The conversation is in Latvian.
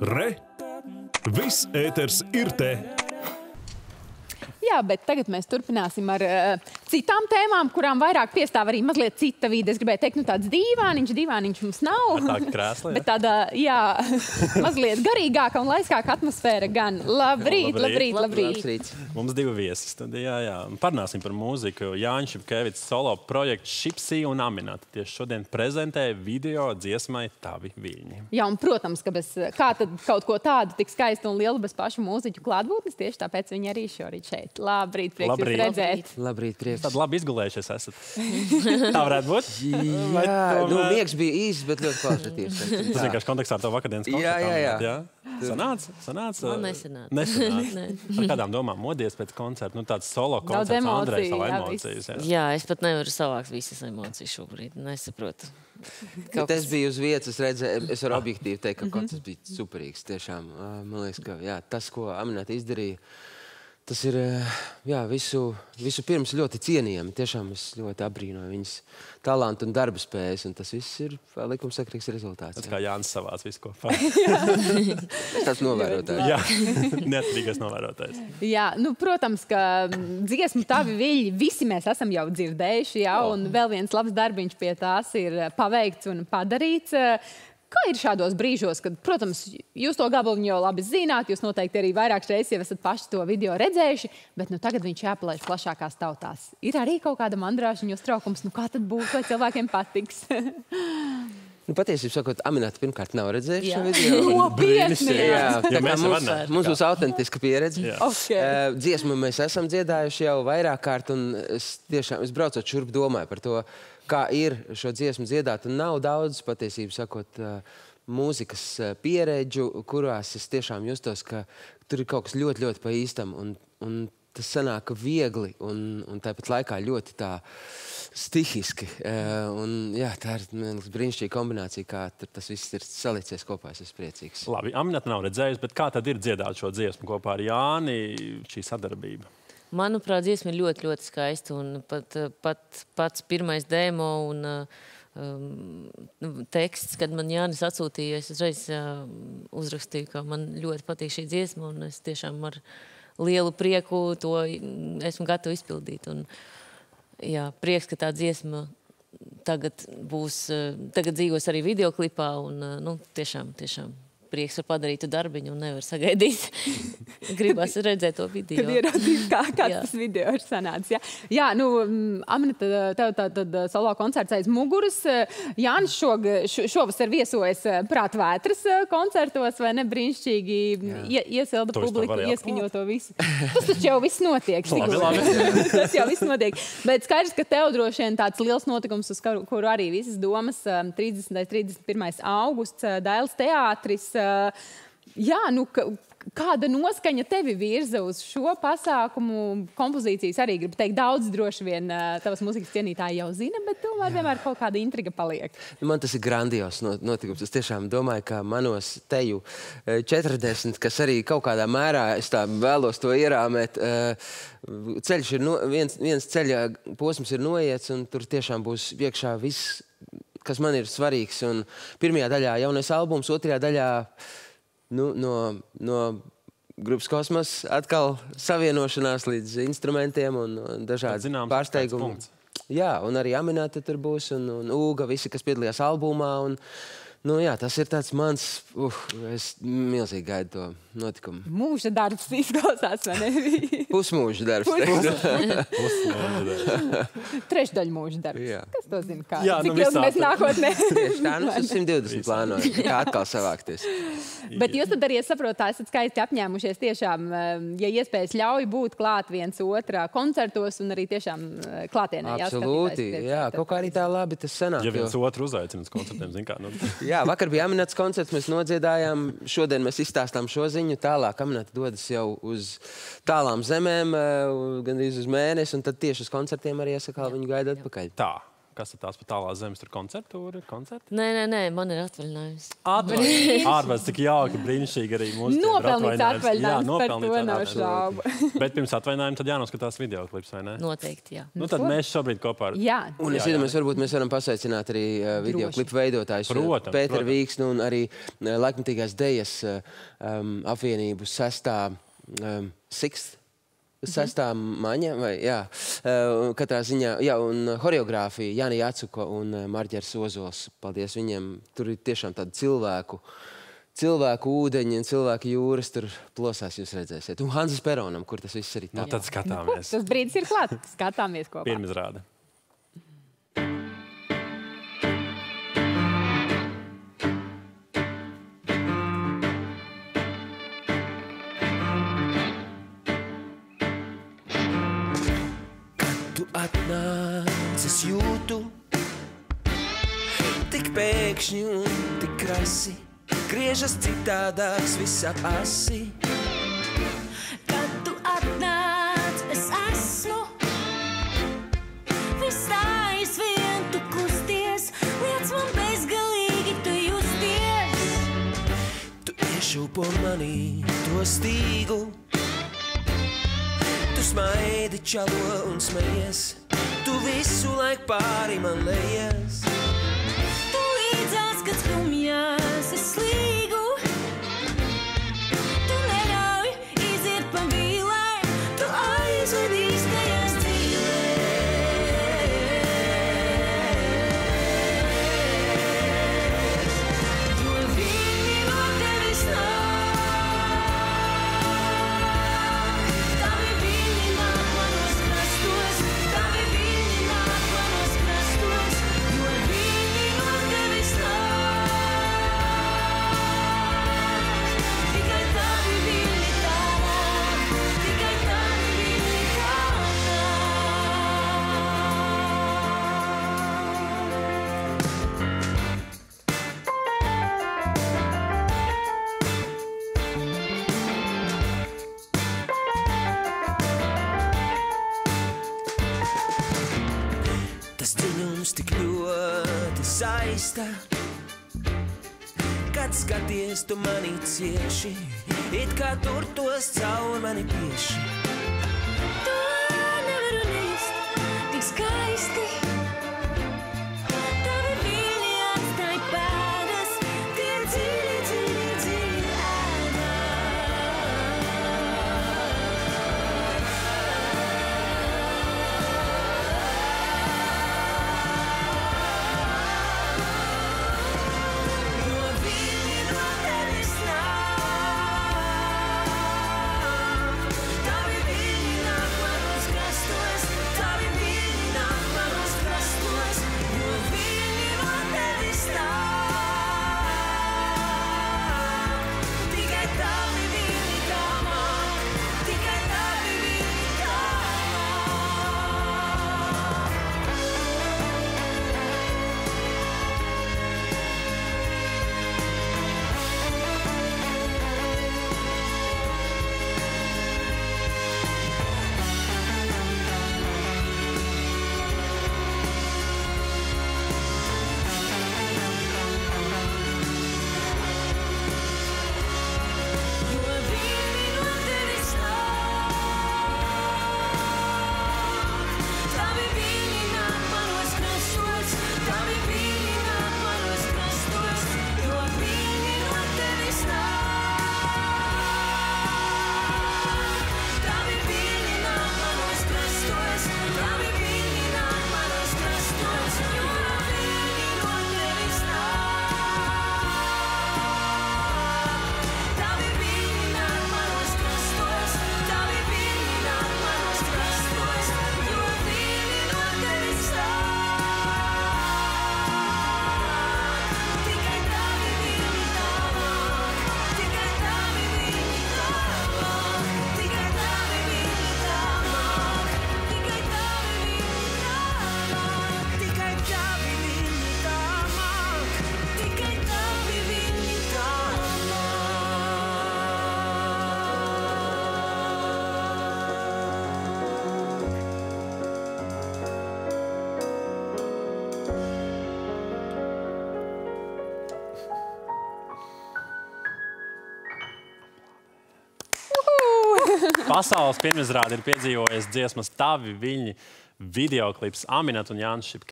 Re! Viss ēters ir te! Jā, bet tagad mēs turpināsim ar uh, citām tēmām, kurām vairāk piestāv arī mazliet cita vide. Es gribēju teikt, nu tāds dīvāniņš, dīvāniņš mums nav. Ar tādu krēslu, jā. bet tāda, jā, mazliet garīgāka un laiskāka atmosfēra gan. Labrīt, labrīt, labrīt. Labrīt. Mums divi viesi studijā. Jā. Un Parunāsim par mūziku. Jānis Šepkevits solo projekts Šipsī un Aminata tieši šodien prezentē video dziesmai Tavi viļņi. Jā, un, protams, ka bez kā tad kaut ko tādu tik skaistu un lielu bez pašu mūziķu klātbūtnes, tieši tāpēc viņi arī šorīt šeit. Labrīt, prieks Labrīt. jūs redzēt. Labrīt, prieks. Tad labi izgulējušies esat. Tā varētu būt. Jā, nu, tomēr- miegs bija īsts, bet ļoti kvalitatīvs. Tas vienkārši kontekstā ar to vakardienas koncertu. Jā, jā, jā. jā. Sanāca? Sanāca? Man nesanāca. Nesanāca. Nē. Ar kādām domām modies pēc koncerta? Nu, tāds solo koncerts, Andrejs, emociju, savu jā, emocijas. Jā. Jā, es pat nevaru savākt visas emocijas šobrīd. Nesaprotu. Bet es biju uz vietas, redzēju, es varu objektīvi teikt, ka koncerts bija superīgs. Tiešām, Ā, man liekas, ka jā, tas, ko Aminēta izdarīja, tas ir ā, jā, visu, visu pirms ļoti cienījami. Tiešām es ļoti apbrīnoju viņas talantu un darba spējas, un tas viss ir ā, likumsakrīgs rezultāts. Tas kā Jānis savāc visu kopā. Tāds novērotājs. Jā, neatkarīgais novērotājs. Jā, nu, protams, ka mm, dziesmu tavi viļņi visi mēs esam jau dzirdējuši, jā, un vēl viens labs darbiņš pie tās ir eh, paveikts un padarīts. Kā ir šādos brīžos, kad, protams, jūs to gabalu jau labi zināt, jūs noteikti arī vairākas reizes jau esat paši to video redzējuši, bet nu, tagad viņš jāpalaiž plašākās tautās. Ir arī kaut kāda mandrāšiņa uztraukums, nu kā tad būs, vai cilvēkiem patiks? Nu, patiesībā, sakot, Aminēta pirmkārt nav redzējusi šo video. Nopietni! Jā, Ja tā kā mēs mums, mums būs autentiska pieredze. Jā. Ok. Eh, Dziesmu mēs esam dziedājuši jau vairāk kārt, un es tiešām es braucot šurp domāju par to, kā ir šo dziesmu dziedāt. Un nav daudz, patiesībā sakot, mūzikas pieredžu, kurās es tiešām justos, ka tur ir kaut kas ļoti, ļoti pa īstam. Un, un tas sanāk viegli un, un tāpat laikā ļoti tā stihiski. Eh, Un, jā, tā ir brīnišķīga kombinācija, kā tas viss ir salicies kopā. Es esmu priecīgs. Labi, Aminēta nav redzējusi, bet kā tad ir dziedāt šo dziesmu kopā ar Jāni, šī sadarbība? Manuprāt, dziesma ir ļoti, ļoti skaista. Un pat, eh, pat pats pirmais demo un uh, um, nu, teksts, kad man Jānis atsūtīja, es uzreiz uh, uzrakstīju, ka man ļoti patīk šī dziesma. Un es tiešām ar lielu prieku to mm, esmu gatava izpildīt. Un, jā, prieks, ka tā dziesma tagad būs, eh, tagad dzīvos arī video klipā. Un, eh, nu, tiešām, tiešām prieks par padarītu darbiņu un nevar sagaidīt. Gribas redzēt to video. Kad ieraudzīt, kā, kāds Jā. tas video ir sanācis. Jā, jā nu, Aminēta, tev tā tad solo koncerts aiz muguras. Jānis šog, šo- šovasar viesojas eh, prātvētras eh, koncertos, vai ne? Brīnišķīgi ie, iesilda jāatklāt. ieskaņo to visu. Tas taču jau viss notiek. Labi, Sigulda. Tas jau viss notiek. Bet skaidrs, ka tev droši vien tāds liels notikums, uz kuru, arī visas domas eh, 30. un 31. augusts eh, Dailas teātris. Eh, Jā, nu, ka, kāda noskaņa tevi virza uz šo pasākumu? Kompozīcijas arī, gribu teikt, daudz droši vien ā, tavas mūzikas cienītāji jau zina, bet tomēr vienmēr kaut kāda intriga paliek. Nu, Man tas ir grandios no- notikums. Es tiešām domāju, ka manos teju eh, 40, kas arī kaut kādā mērā es tā vēlos to ierāmēt. eh, Ceļš ir no, viens, viens ceļa posms ir noiets, un tur tiešām būs iekšā viss, kas man ir svarīgs. Un pirmajā daļā jaunais albums, otrajā daļā nu, no. no Grupas kosmos atkal savienošanās līdz instrumentiem un, un dažādiem zināms pārsteigumiem. punkts. Jā, un arī Aminēta tur būs, un, un Uga, visi, kas piedalījās albumā. Un, nu, jā, tas ir tāds mans, uh, es milzīgi gaidu to notikumu. Mūža darbs izklausās, vai ne? Pusmūža darbs. teiktu. Trešdaļa mūža darbs. Jā. Kas to zina? Kā? Jā, nu Cik ilgi mēs nākotnē? Tieši tā, nu, es 120 plānoju, kā atkal savākties. Bet jūs tad arī, es saprotu, tā esat skaisti apņēmušies tiešām, eh, ja iespējas ļauj būt klāt viens otrā koncertos un arī tiešām eh, klātienē. Absolūti, jā, kaut kā arī tā labi tas sanāk. Ja jo- viens otru uzaicina uz koncertiem, zin kā, nu, Jā, vakar bija Aminētas koncerts, mēs nodziedājām. Šodien mēs izstāstām šo ziņu. Tālāk Aminēta dodas jau uz tālām zemēm, eh, gandrīz uz mēnesi, un tad tieši uz koncertiem arī iesakā viņu gaida atpakaļ. tā. Kas ir tās pat tālās zemes, tur koncertūra, koncerti? Nē, nē, nē, man ir atvaļinājums. Atvaļinājums. Ārpus cik jauki, brīnišķīgi arī mūsu Nopelnīts atvaļinājums, Jā, nav šaubu. Bet pirms atvaļinājuma tad jānoskatās video klips, vai ne? Noteikti, jā. Nu, tad mēs šobrīd kopā ar Jā, Un es iedomājos, varbūt mēs varam pasveicināt arī uh, video klipu veidotājus. Protams, Pēteru protams. Vīksnu un arī uh, laikmatīgās dejas um, apvienību sestā um, Sixth. Sestā maņa, vai jā, uh, katrā ziņā, jā, un horeogrāfija Jānis Jācuko un uh, Marģers Ozols. Paldies viņiem. Tur ir tiešām tāda cilvēku, cilvēku ūdeņi un cilvēku jūras tur plosās, jūs redzēsiet. Un Hanzas Peronam, kur tas viss arī Nu, tā. tad skatāmies. tas brīdis ir klāts. Skatāmies kopā. Pirmizrāde. Es jūtu, tik pēkšņi un tik krasi, griežas citādāks visā asi. Kad tu atnāc, es esmu. Viss tā aizvien tu kusties, liec man bezgalīgi tu justies. Tu iešūpo manī to stīgu. Tu smaidi, čalo un smejies. Tu visu laiku pāri man lejies. Dziļums tik ļoti saista. Kad skaties, tu mani cieši, it kā tur tos caur mani pieši. Pasaules pirmizrāde ir piedzīvojusi dziesmas Tavi Viļņi video klips Aminat un Jānis Šipka.